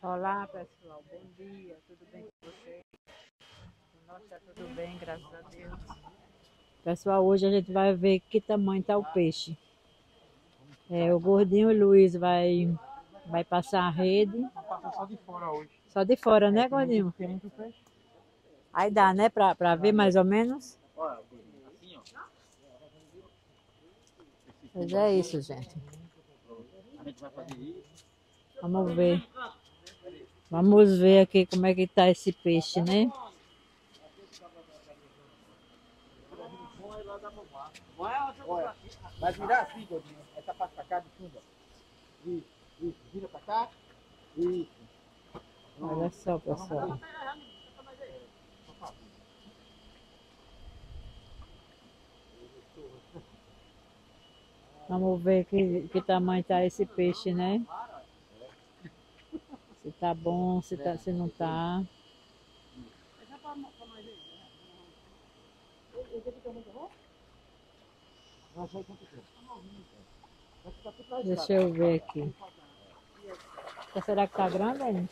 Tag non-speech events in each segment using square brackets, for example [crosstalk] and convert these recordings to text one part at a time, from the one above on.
Olá pessoal, bom dia, tudo bem com vocês? Nós está tudo bem, graças a Deus. Pessoal, hoje a gente vai ver que tamanho está o peixe. É, o gordinho Luiz vai, vai passar a rede. Passa só de fora hoje. Só de fora, né, gordinho? Tem muito peixe. Aí dá, né, pra, pra ver mais ou menos? Olha, assim, ó. Pois é isso, gente. A gente vai fazer isso. Vamos ver. Vamos ver aqui como é que tá esse peixe, né? Olha, vai virar assim, Godinho. Essa parte pra cá de fundo. Isso, isso. Vira pra cá. Isso. Olha só, pessoal. Vamos ver que, que tamanho tá esse peixe, né? Se tá bom, se, tá, se não tá. Não sei quanto tempo. Deixa eu ver aqui. Será que tá grande?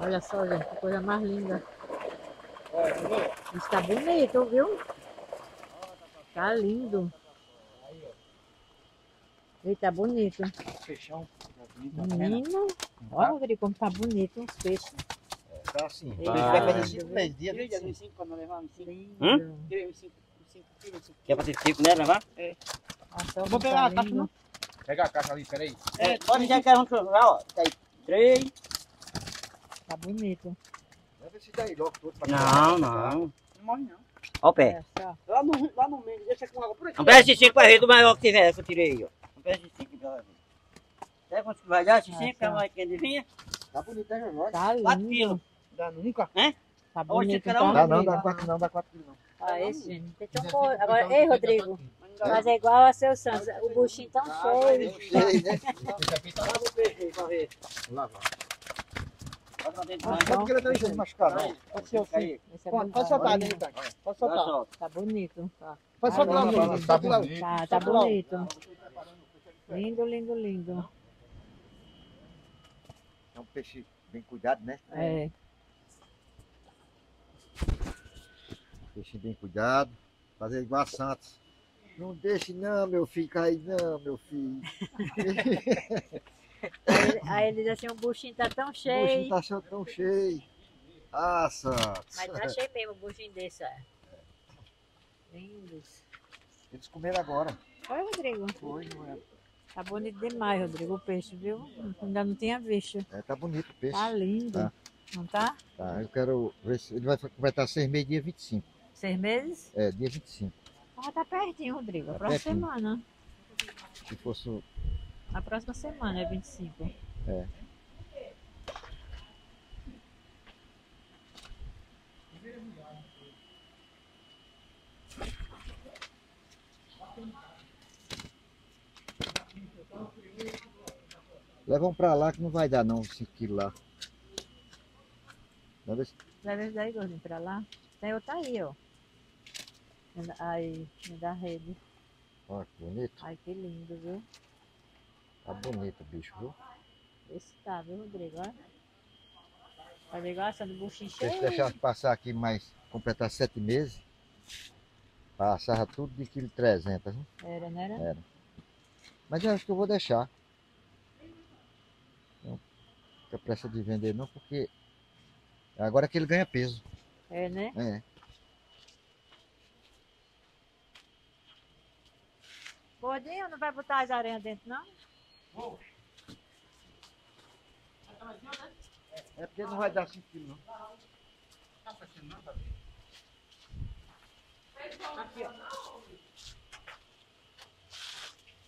Olha só, gente, que coisa mais linda. Tá? Está bonito, viu? Tá lindo. Ele tá bonito. Peixão. Menino, olha, Rodrigo, como tá bonito os peixes. Tá assim. Ele Vai fazer cinco meses. Dia Tirei 25. 25 para não levar, 25. Lindo. Tirei 25, 25 quilos. Quer fazer cinco, né, levar? Nossa, Eu como vou pegar tá a caixa, não? Pega a caixa ali, peraí. É, pode já que é um lá, ó. Tá aí. Três. Tá bonito. Leva esse daí logo todo pra Não, não. Não morre, não. Ó o pé. Olha só. Lá no, lá no meio, deixa com água por aqui. Não pega esse cinco aí do maior que tiver, que eu tirei aí, ó. Não pega esse cinco igual Sabe quanto que vai dar? Esse Ah, cinco tá. é mais que adivinha? Tá bonito, né, Jorge? Tá Quatro lindo. quilos. Dá nunca. Tá Hoje bonito. Tá um Dá não, dá quatro não, dá quatro quilos não. Ah, esse, gente. Tem tão bom. Agora, ei, Rodrigo. Fazer igual a seu Santos. O buchinho tão cheio. Cheio, né? Lava o peixe aí pra ver. Lá, vai. Dentro Ah, Não pode querer deixar de machucar, não. Pode ser assim. Esse é Pode, bonito. pode soltar tá? Pode soltar. solta. Tá bonito. Pode soltar lá no. Tá lá. bonito. Tá, tá lá. bonito. Lindo, lindo, lindo. É um peixe bem cuidado, né? É. Peixe bem cuidado. Fazer igual a Santos. Não deixe não, meu filho, cair não, meu filho. [laughs] Aí, ele- diz assim, o buchinho tá tão O buchinho cheio. tá tão cheio. Ah, Santos. Mas tá cheio mesmo o buchinho desse, ó. Lindos. Eles comeram agora. Oi, Rodrigo. Foi, não é? Tá bonito demais, Rodrigo, o peixe, viu? Ainda não tinha visto. É, tá bonito o peixe. Tá lindo. Tá. Não tá? Tá, eu quero ver se ele vai, estar seis meses, dia 25. Seis meses? É, dia 25. Ah, tá pertinho, Rodrigo. A Tá próxima pertinho. semana. Se fosse. A próxima semana é 25. É. Leva um pra lá que não vai dar não, 5 quilos lá. Leva esse- daí, gordinho, pra lá. Tem outro aí, ó. Aí, me dá a rede. Ó, que bonito. Ai, que lindo, viu? Tá bonito o bicho, viu? Esse tá, viu, Rodrigo? Olha. Fazer igual essa do buchinho Se cheio. deixassem passar aqui mais, completar sete meses, passava tudo de quilo 300, viu? Era, não era? Era. Mas eu acho que eu vou deixar. Não fica pressa de vender não, porque agora que ele ganha peso. É, né? É. Gordinho, não vai botar as aranhas dentro, não? É porque não vai dar 5 quilos não.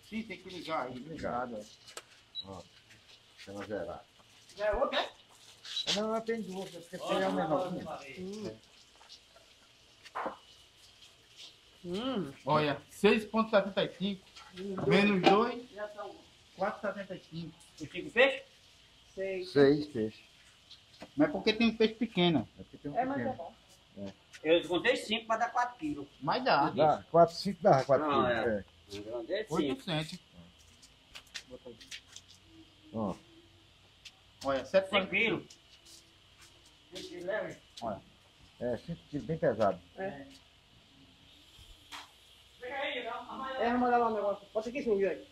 Sim, tem que ligar aí. Ligado, ó. Chama zerado. Já é outro, é? Não, eu tenho duas, porque aí é o menor. Hum. Olha, 6,75 menos 2, 4,75. Os cinco peixes? Seis. Seis peixes. Mas porque tem um peixe pequeno. É porque tem um É, mas é pequeno. bom. Eu descontei cinco para dar quatro quilos. Mas dá. Dá, 4, 5 dá 4 Não, quilos. é. É. Um grão desse, cinco. 800. Ó. Olha, 7 5 quilos. 5 quilos leve. É, 5 quilos, bem pesado. É, vamos mandar lá um negócio. Pode ser que isso, viu aí?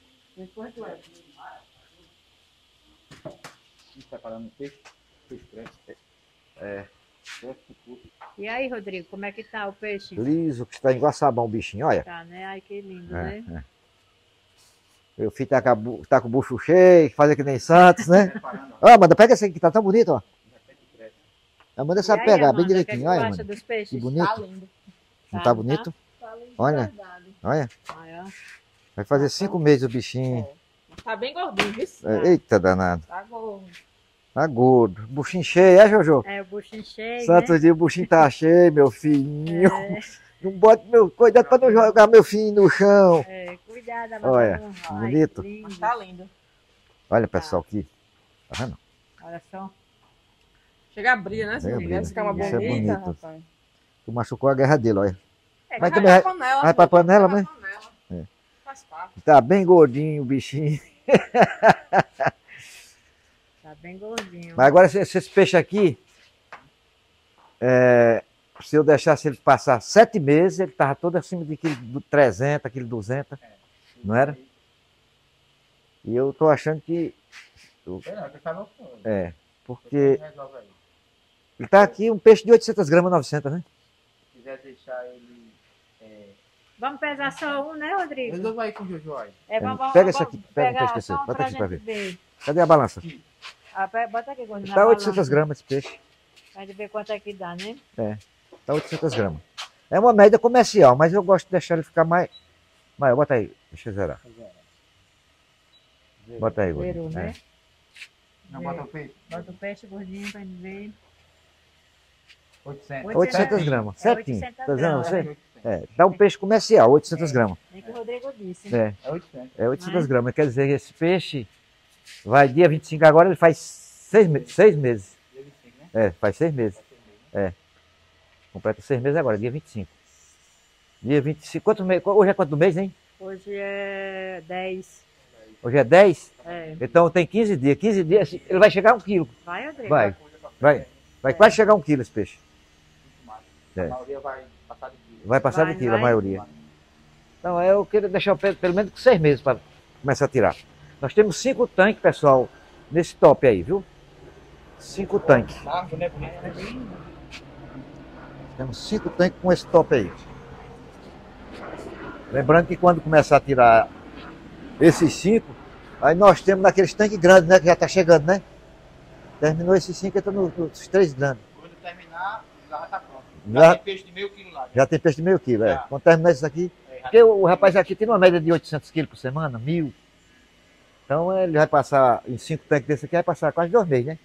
Separando o peixe. Peixe cresce. É. E aí, Rodrigo, como é que tá o peixe? Liso, que está igual sabão o bichinho, olha. Tá, né? Ai, que lindo, É, né? é. Meu filho tá com, tá com o bucho cheio, fazer que nem Santos, né? Ó. Ó, Amanda, pega esse aqui que tá tão bonito, ó. Amanda E sabe aí, pegar Amanda, bem que é direitinho, olha, Amanda. dos Que peixes? bonito. Tá lindo. Não Tá, tá bonito? Tá lindo Olha. Olha, Olha, vai fazer cinco meses o bichinho. Tá bem gordinho, viu? É, Eita danado. Tá gordo. Tá gordo. Buchinho cheio, é, Jojo? é o buchinho cheio, Santos dia o buchinho tá [laughs] cheio, meu filhinho. né? Não bote meu. Cuidado pra não jogar meu filho no chão. É, é, cuidado, Olha, que Ai, bonito. lindo. Tá lindo. Olha, pessoal, aqui. Tá vendo? Olha só. Chega a brilha, né? Chega a brilha. Isso é bonita, bonito. rapaz. Tu machucou a guerra dele, olha. É, Vai também pra panela. vai pra panela, né? pra panela. É. Faz parte. Tá bem gordinho o bichinho. [laughs] Tá bem gordinho. Mas agora esse, esse peixe aqui, é, se eu deixasse ele passar sete meses, ele tava todo acima de quilo 300, quilo 200, não era? E eu tô achando que, É, não, que tá é, porque ele tá aqui um peixe de 800 gramas, 900, né? Se quiser deixar ele. É... Vamos pesar só um, né, Rodrigo? Resolve aí com o Jojo aí. É, vamos, vamos, Pega esse aqui, pega, não só um Bota aqui pra gente ver. Cadê a balança? Ah, bota aqui, Gordinho, na Tá 800 balança. gramas esse peixe, Pra gente ver quanto é que dá, né? Tá 800 gramas. É uma média comercial, mas eu gosto de deixar ele ficar mais, maior. Bota aí, deixa eu zerar. Bota aí, gordinho. né? É. Não bota o peixe. Bota o peixe gordinho pra ver. 800. 800 gramas, É, certinho. 800 Tá dizendo você? É, dá um peixe comercial, 800 gramas. Nem que o Rodrigo disse. É, É 800. é 800 Mas- gramas. Quer dizer, esse peixe vai dia 25 agora, ele faz seis, me- seis meses. 25, né? É, faz seis meses. Completa seis meses agora, dia 25. Dia 25. Quanto mês? Hoje é quanto mês, hein? Hoje é 10. Hoje é 10? É. Então tem 15 dias. 15 dias, ele vai chegar a um quilo. Vai, Rodrigo? Vai, vai. Vai quase chegar a um quilo esse peixe. É. A maioria vai passar de quilo. Vai passar Vai, de quilo a vai. maioria. Então eu queria deixar pe- pelo menos com seis meses para começar a tirar. Nós temos cinco tanques, pessoal, nesse top aí, viu? Cinco tanques. Largo, né? Bonito. Temos cinco tanques com esse top aí. Lembrando que quando começar a tirar esses cinco, aí nós temos naqueles tanques grandes, né? Que já está chegando, né? Terminou esses cinco, entra no- nos três grandes. Quando terminar, já tá pronto. Já- Já tem peixe de meio quilo lá. Já tem peixe de meio quilo, é. Já. Quando terminar isso aqui. É, já Porque o, o rapaz aqui tem uma média de 800 quilos por semana, mil. Então ele vai passar, em cinco tanques desse aqui, vai passar quase dois meses, né?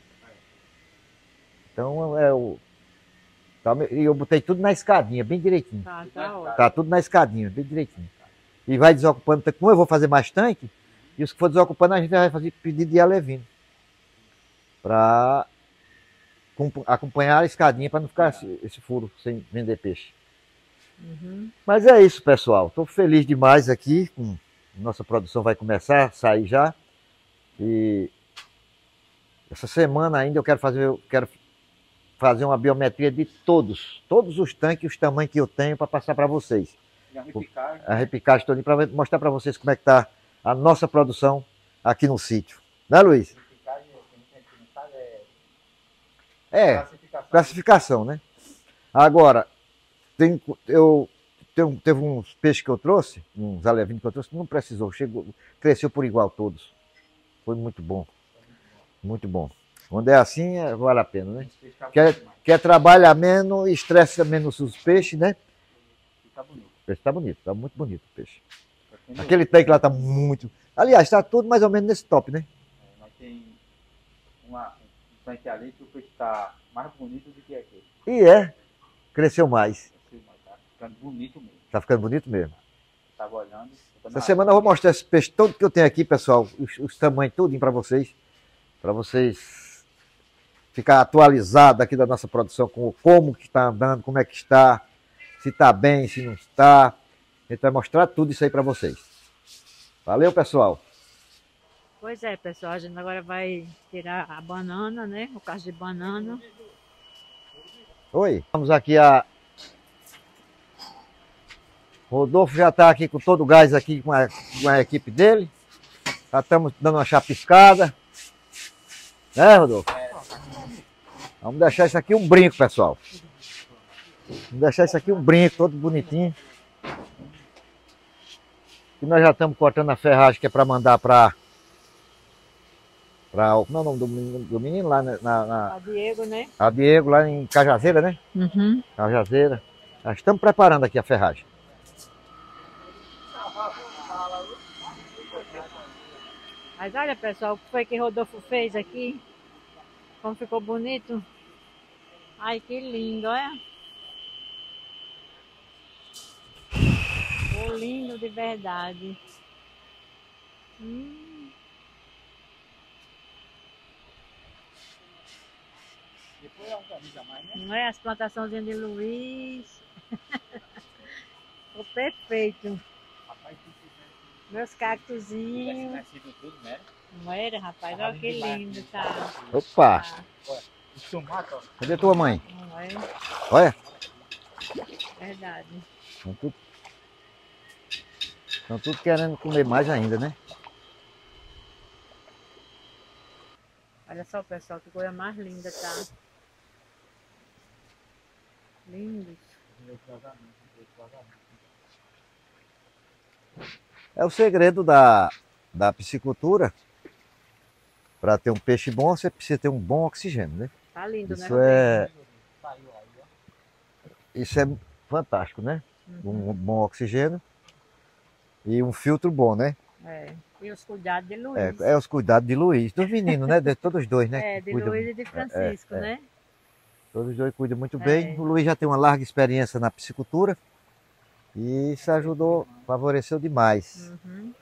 Então é o. tá, E eu botei tudo na escadinha, bem direitinho. Tá, tá. Tá tudo na escadinha, bem direitinho. E vai desocupando, tanque. como eu vou fazer mais tanque, e os que for desocupando a gente vai fazer pedido de alevino. Para acompanhar a escadinha para não ficar esse, esse furo sem vender peixe. Uhum. Mas é isso, pessoal. Estou feliz demais aqui. Nossa produção vai começar a sair já. E essa semana ainda eu quero fazer, eu quero fazer uma biometria de todos, todos os tanques, os tamanhos que eu tenho para passar para vocês. Já repicagem. A repicagem toda para mostrar para vocês como é que está a nossa produção aqui no sítio. Né, Luiz? A é É, classificação. classificação, né? Agora, tem, eu, tem, teve uns peixes que eu trouxe, uns alevinos que eu trouxe, não precisou, chegou, cresceu por igual todos. Foi muito bom. Muito bom. Quando é assim, é- vale a pena, né? Quer, quer trabalhar menos, estressa menos os peixes, né? Tá bonito. O peixe tá bonito, tá muito bonito o peixe. Aquele tanque lá tá muito. Aliás, tá tudo mais ou menos nesse top, né? É, mas tem uma, um tanque ali que o peixe tá mais bonito do que aquele. E é, cresceu mais. Mas Tá ficando bonito mesmo. Tá ficando bonito mesmo. Tava olhando. Essa na- semana eu vou mostrar esse peixe todo que eu tenho aqui, pessoal, os, os tamanhos tudinho para vocês, para vocês ficar atualizado aqui da nossa produção com como que está andando, como é que está, se está bem, se não está. A gente vai mostrar tudo isso aí para vocês. Valeu, pessoal. Pois é, pessoal, a gente agora vai tirar a banana, né? O cacho de banana. Oi. Vamos aqui a. Rodolfo já está aqui com todo o gás aqui com a, com a equipe dele. Já estamos dando uma chapiscada. Né, Rodolfo? Vamos deixar isso aqui um brinco, pessoal. Vamos deixar isso aqui um brinco, todo bonitinho. E nós já estamos cortando a ferragem que é para mandar para. Para o. É o nome do menino, do menino lá na, na- na- A Diego, né? A Diego, lá em Cajazeira, né? Uhum. Cajazeira. Nós estamos preparando aqui a ferragem. Mas olha, pessoal, o que foi que Rodolfo fez aqui? Como ficou bonito. Ai, que lindo, olha. Ficou lindo de verdade. Hum. Não é as plantaçãozinhas de Luiz. Ficou perfeito. Meus cactuzinhos. Tudo, né? Não era, rapaz? Olha que lindo, tá? Opa! Cadê tua mãe? É? Olha. Verdade. Estão tudo, estão tudo querendo comer mais ainda, né? Olha só, pessoal, que coisa mais linda, tá? Lindo. É o segredo da, da piscicultura. Para ter um peixe bom, você precisa ter um bom oxigênio, né? Tá lindo, né? Isso é, isso é fantástico, né? Uhum. Um bom oxigênio e um filtro bom, né? É. E os cuidados de É, Luiz. é os cuidados de Luiz, dos meninos, né? De todos os dois, né? [laughs] É, de cuidam- Luiz e de Francisco, é. né? Todos os dois cuidam muito bem. É. O Luiz já tem uma larga experiência na piscicultura e isso ajudou, favoreceu demais. Uhum.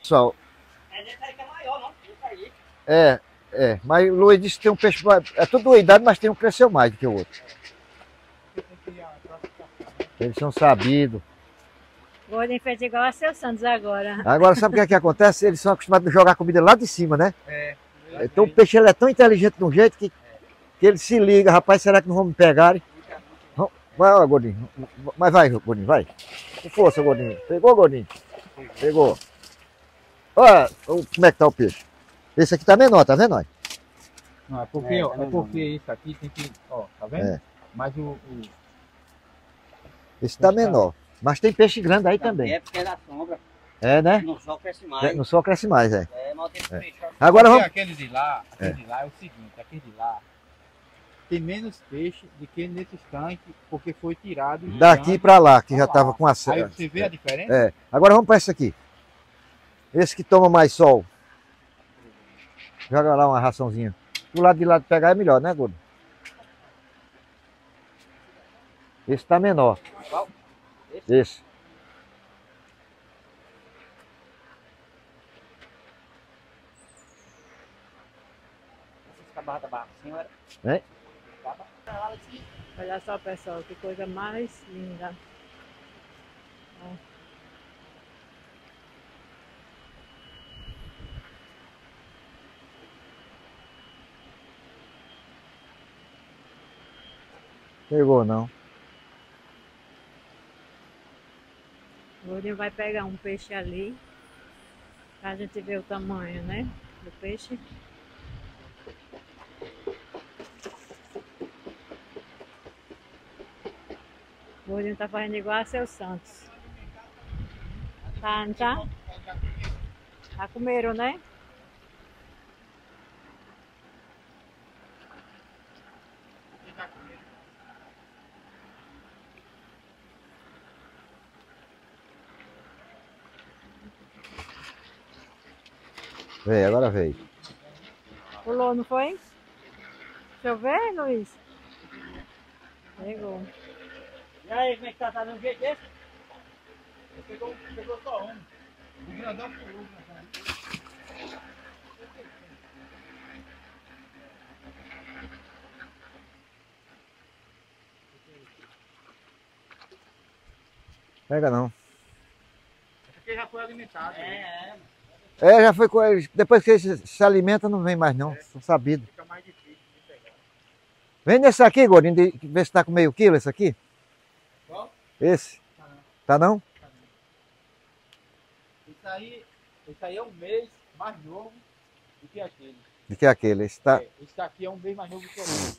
Pessoal, Esse aí que é maior, não? Esse aí. É, é, mas o Luiz disse que tem um peixe, mais- é tudo uma idade, mas tem um que cresceu mais do que o outro. Eles são sabidos. Gordon fez igual a seu Santos agora. Agora, sabe o que é que acontece? Eles são acostumados a jogar comida lá de cima, né? É. Então o peixe ele é tão inteligente de um jeito que, que ele se liga, rapaz, será que não vão me pegar? Vai, ó, Gordinho. Mas vai, Gordinho, vai. Com força, Gordinho. Pegou, Gordinho? Pegou. Olha o- como é que tá o peixe. Esse aqui tá menor, tá vendo? ó? Não, é porque, ó, é porque isso aqui tem que. Ó, tá vendo? É. Mas o. o Esse tá menor. Mas tem peixe grande aí também. É porque é da sombra. É, né? No sol cresce mais. No sol cresce mais, é. É, mas tem que fechar. Agora vamos. aquele de lá, aquele de lá é o seguinte, aquele de lá tem menos peixe do que nesses tanques, porque foi tirado do Daqui tanque pra lá, que já pra tava lá. com a Aí você vê a diferença? É. Agora vamos para esse aqui. Esse que toma mais sol. Joga lá uma raçãozinha. Do lado de lá de pegar é melhor, né, Gordo? Esse tá menor. Qual? Esse. Essa barra da barra, senhora. É? Olha só, pessoal, que coisa mais linda. Ó. Pegou não. Gordinho vai pegar um peixe ali. Pra gente ver o tamanho, né? Do peixe. O Gordinho tá fazendo igual a seu Santos. Tá, não tá? Tá comeram, né? Veio, agora veio. Pulou, não foi? Deixa eu ver, Luiz. Pegou. E aí, como é que tá? Tá de um jeito desse? Pegou, pegou só um. O grandão pulou. Pega não. Porque já foi alimentado. É, é. É, já foi com eles. Depois que eles se alimentam, não vem mais não. São sabidos. Fica mais difícil de pegar. Vem nesse aqui, gordinho, de, vê se tá com meio quilo esse aqui. Qual? Esse. Tá não? Isso aí, isso aí é um mês mais novo do que aquele. De que é aquele? Esse tá. É, esse daqui é um mês mais novo do que aquele.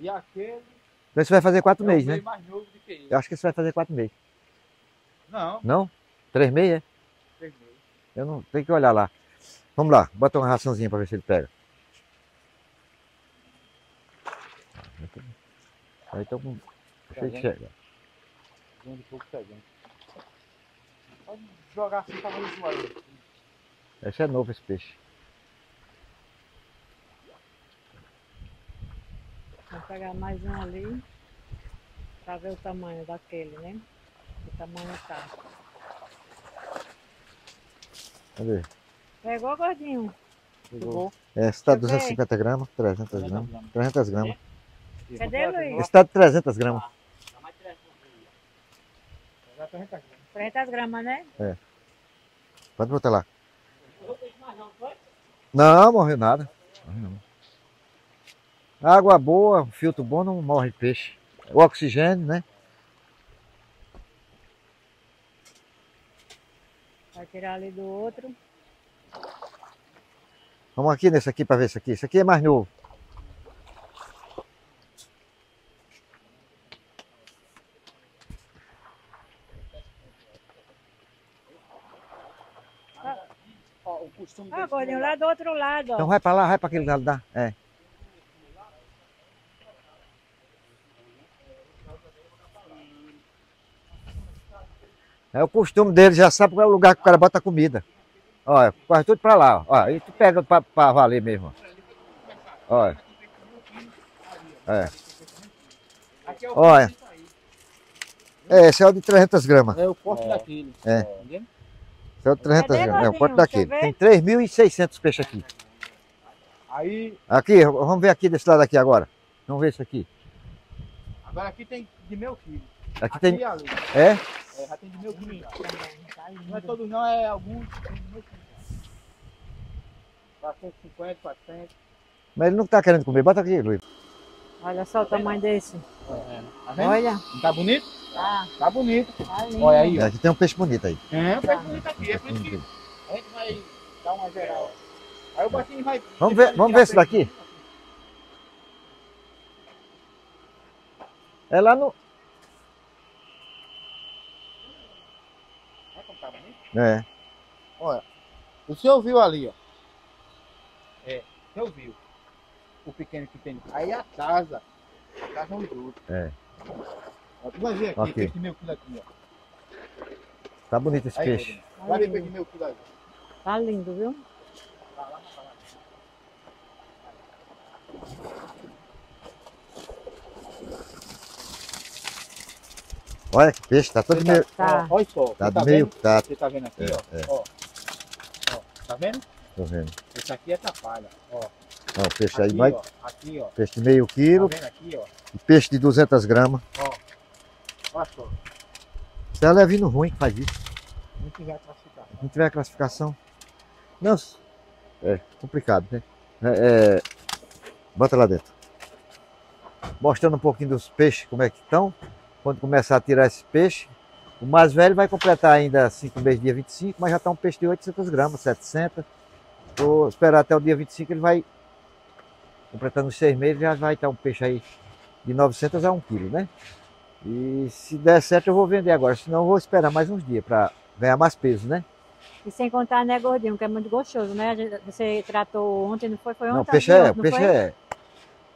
E aquele Esse vai fazer quatro é meses, um né? mês mais novo do que ele. Eu acho que esse vai fazer quatro meses. Não, Não? Três meses, é? Eu não. Tem que olhar lá. Vamos lá, bota uma raçãozinha pra ver se ele pega. Aí tô com. Cheio de chegar. Um de pouco pegando. Pode jogar assim pra ver o aí. Esse é novo esse peixe. Vou pegar mais um ali. Pra ver o tamanho daquele, né? Que tamanho tá. Cadê? Pegou, gordinho? Pegou. É, esse tá ver. 250 gramas, 300 gramas. 300 gramas. Cadê, Luiz? Esse tá de 300 gramas. Já tá recarregando. 300 gramas, né? Pode botar lá. Não, morreu nada. Morreu não. Água boa, filtro bom, não morre peixe. O oxigênio, né? Vai tirar ali do outro. Vamos aqui nesse aqui para ver esse aqui. Esse aqui é mais novo. Ó, o costume Ah, gordinho, lugar- lá do outro lado, Então ó. vai para lá, vai para aquele lado lá. É. É o costume dele, já sabe qual é o lugar que o cara bota a comida. Olha, quase tudo para lá. Ó, e tu pega para valer mesmo. Olha. É. Aqui é o Olha. aí. É, esse é o de 300 gramas. É o corte daquele. É. Entendeu? Esse é o de 300 Cadê, gramas. É o pote daquele. Tem 3.600 peixes aqui. Aí, Aqui, vamos ver aqui desse lado aqui agora. Vamos ver isso aqui. agora aqui tem de meio quilo. Aqui Aqui tem. É? É, já tem de meio quilo. já. Tá Não é todos não, é alguns que tem de meio quilo. 450, 400. Mas ele não tá querendo comer. Bota aqui, Luiz. Olha só o tamanho desse. Tá vendo? Olha. Não tá bonito? Tá, Tá bonito. tá. Olha aí, ó. Aqui tem um peixe bonito aí. É, tá bonito aqui. É por isso que a gente vai dar uma geral. Aí o batinho vai. Vamos ver- vamos ver esse daqui? É lá no. Olha como É. O senhor viu ali, ó. É, o senhor viu. O pequeno que tem. Aí a casa. A casa é um outros. É. Ó, tu vai ver aqui, Ok. peixe de meio quilo aqui, ó. Tá bonito esse Aí, peixe. Vai ver meio quilo aqui. Tá lindo, viu? Olha que peixe, tá todo Você meio. Tá. Ó, olha só. Tá do meio. vendo? Tá, Você tá vendo aqui, É, ó. é. Ó. Ó. Tá vendo? tô vendo. Esse aqui é tapalha. Ó. Ó, o peixe aí, Aqui, mais, ó. Aqui, ó. peixe de meio Tá quilo vendo aqui, ó? e peixe de 200 gramas. Olha só. Isso é levinho ruim que faz isso. Não tiver classificação. Não tiver classificação. Não. É complicado, né? É, é, Bota lá dentro. Mostrando um pouquinho dos peixes, como é que estão. Quando começar a tirar esse peixe. O mais velho vai completar ainda 5 meses, dia 25, mas já está um peixe de 800 gramas, 700. Vou esperar até o dia 25, ele vai, completando os 6 meses, já vai estar um peixe aí de 900 a 1 quilo, né? E se der certo, eu vou vender agora. Senão, eu vou esperar mais uns dias para ganhar mais peso, né? E sem contar, né, gordinho, que é muito gostoso, né? Você tratou ontem, não foi? Foi ontem? Não, peixe é, ontem, não peixe foi? é,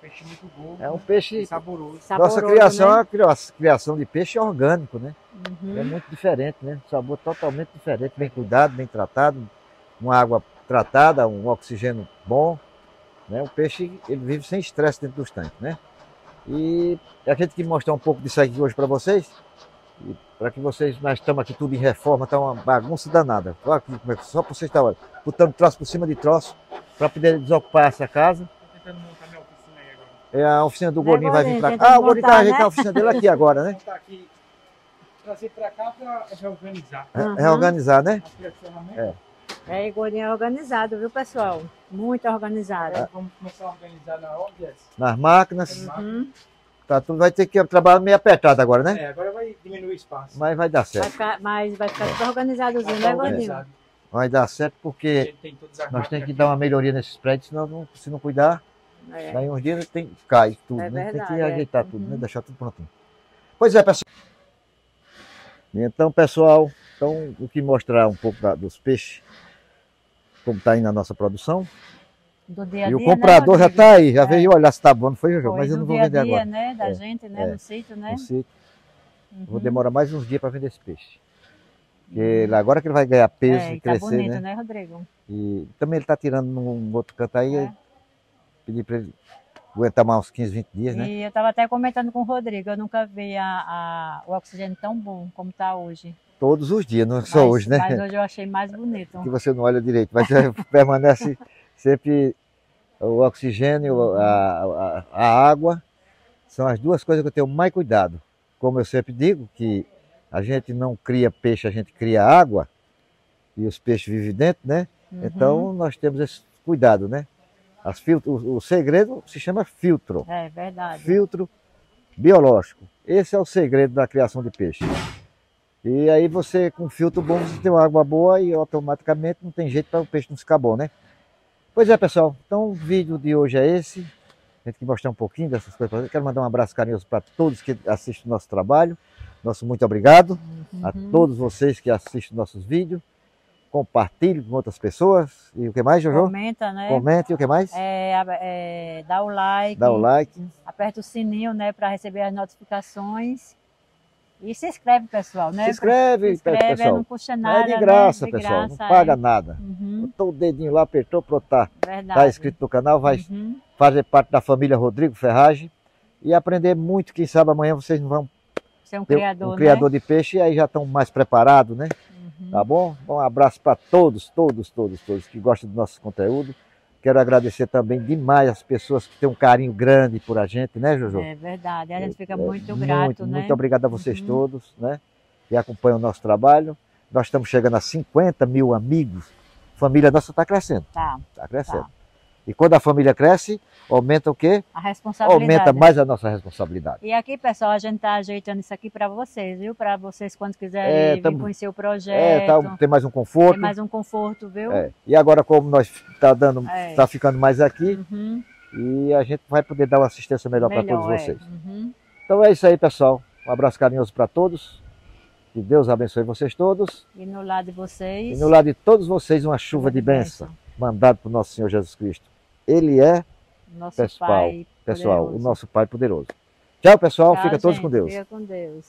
Peixe muito bom. é um peixe. E saboroso. Saboroso, Nossa criação é né? uma cria- criação de peixe orgânico, né? Uhum. É muito diferente, né? Sabor totalmente diferente, bem cuidado, bem tratado, uma água tratada, um oxigênio bom, né? O peixe ele vive sem estresse dentro dos tanques, né? E a gente quer mostrar um pouco disso aqui hoje para vocês, para que vocês, nós estamos aqui tudo em reforma, tá uma bagunça danada. Aqui é só para vocês estarem botando troço por cima de troço para poder desocupar essa casa. Tô tentando montar minha oficina aí agora. É a oficina do Gordinho vai vir para cá. Ah, o Gordinho vai ajeitar né? a oficina dele aqui agora, né? montar aqui. Trazer pra cá pra reorganizar Re- Uhum. Reorganizar, né? É. É, gordinho é organizado, viu, pessoal? Muito organizado. Agora vamos começar a organizar na Jess? Nas máquinas, Uhum. tá tudo, vai ter que trabalhar meio apertado agora, né? É, agora vai diminuir o espaço. Mas vai dar Vai certo. ficar, mas vai ficar tudo organizadozinho, Vai né, gordinho? organizado. Vai dar certo porque Tem nós máquinas temos que aqui. dar uma melhoria nesses prédios, senão não- se não cuidar, É. daí uns dias tem, cai tudo, É né? Tem verdade, que é. ajeitar tudo, né? Uhum. Deixar tudo prontinho. Pois é, pessoal. Então, pessoal, então, o que mostrar um pouco da- dos peixes, como está aí na nossa produção. Do dia a E o dia, comprador né, já está aí, já É. veio olhar se está bom, não foi, Jojo? Mas eu não vou dia vender dia, agora. né, da É, gente, né, é. no sítio, né? Não sei, Uhum. vou demorar mais uns dias para vender esse peixe. Porque agora que ele vai ganhar peso É, e e tá crescer, bonito, né? né, Rodrigo? E também ele está tirando num outro canto aí, É. pedi para ele aguentar mais uns 15, 20 dias, né? E eu estava até comentando com o Rodrigo, eu nunca vi a, a- o oxigênio tão bom como está hoje. Todos os dias, não é só Mas- hoje, né? Mas hoje eu achei mais bonito. Que você não olha direito, mas [laughs] permanece sempre o oxigênio, a, a, a água, são as duas coisas que eu tenho mais cuidado. Como eu sempre digo, que a gente não cria peixe, a gente cria água, e os peixes vivem dentro, né? Uhum. Então nós temos esse cuidado, né? As filtro, o, o segredo se chama filtro. É verdade. Filtro biológico. Esse é o segredo da criação de peixe. E aí você, com filtro bom, você tem uma água boa e automaticamente não tem jeito para o peixe não ficar bom, né? Pois é, pessoal. Então o vídeo de hoje é esse. A gente quer mostrar um pouquinho dessas coisas. Quero mandar um abraço carinhoso para todos que assistem o nosso trabalho. Nosso muito obrigado a Uhum. todos vocês que assistem nossos vídeos. Compartilhe com outras pessoas. E o que mais, Jojo? Comenta, né? Comente e o que mais? É, é, dá o like, Dá o like. aperta o sininho, né, para receber as notificações. E se inscreve, pessoal, né? Se inscreve, Se inscreve, é, pessoal. não custa É nada. de graça, né? De pessoal. graça, não paga é. nada. Uhum, Botou o dedinho lá, apertou, pronto, tá, verdade. tá inscrito no canal, vai Uhum, fazer parte da família Rodrigo Ferragem e aprender muito. Quem sabe amanhã vocês não vão Ser um ter criador, um criador né? de peixe e aí já estão mais preparados, né? Uhum. Tá bom? Um abraço para todos, todos, todos, todos que gostam do nosso conteúdo. Quero agradecer também demais as pessoas que têm um carinho grande por a gente, né, Jojo? É verdade, a gente fica É, muito grato, muito, né? Muito obrigado a vocês Uhum. todos, né? Que acompanham o nosso trabalho. Nós estamos chegando a 50 mil amigos. Família nossa está crescendo, Tá, está crescendo. Tá. E quando a família cresce, aumenta o quê? a responsabilidade. Aumenta mais a nossa responsabilidade. E aqui, pessoal, a gente tá ajeitando isso aqui para vocês, viu? Para vocês, quando quiserem É, tamo- conhecer o É, projeto. tá, tem mais um conforto. Tem mais um conforto, viu? É. E agora, como nós está dando, É. tá ficando mais aqui, Uhum, e a gente vai poder dar uma assistência melhor para melhor, todos é. vocês. Uhum. Então é isso aí, pessoal. Um abraço carinhoso para todos. Que Deus abençoe vocês todos. E no lado de E vocês. no lado de todos vocês, uma chuva de bênção mandado por nosso Senhor Jesus Cristo. Ele é, Nosso Pessoal, Pai pessoal, o nosso Pai poderoso. Tchau, pessoal. Tchau, Fica todos gente, com Deus. Fica com Deus.